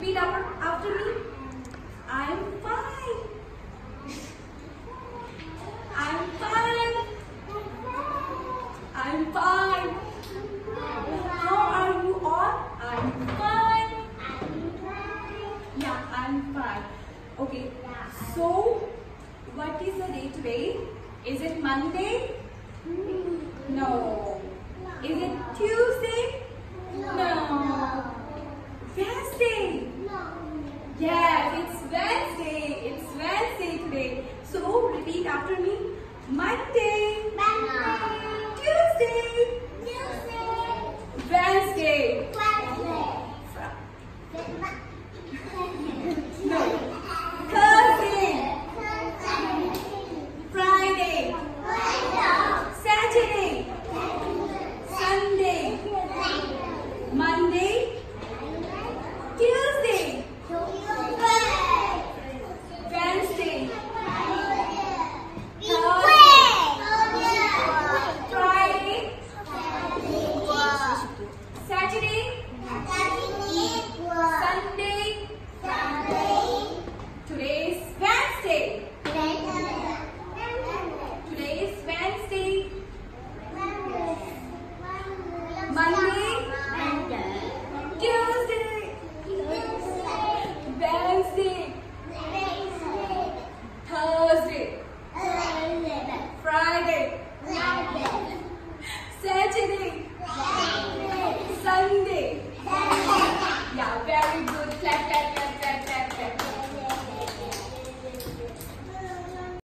Repeat after, after me. I'm fine. I'm fine. I'm fine. How are you all? I'm fine. Yeah, I'm fine. Okay. So, what is the day today? Is it Monday? No. Is it Tuesday? No. Wednesday. Yes, it's Wednesday. It's Wednesday today. So repeat after me. Monday, Tuesday, Wednesday. Fri- No. Thursday, Friday, Saturday, Sunday, Monday, Tuesday, Wednesday, Friday, Saturday, Sunday. Today is Wednesday. Today is Wednesday. Monday, Tuesday, Wednesday, Thursday, Friday, gracias.